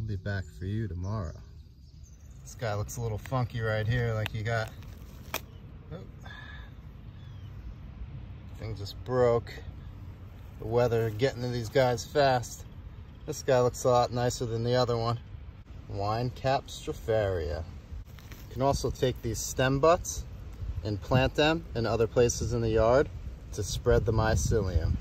I'll be back for you tomorrow. This guy looks a little funky right here, like he got... Oh. Thing just broke. The weather getting to these guys fast. This guy looks a lot nicer than the other one. Wine cap stropharia. You can also take these stem butts and plant them in other places in the yard to spread the mycelium.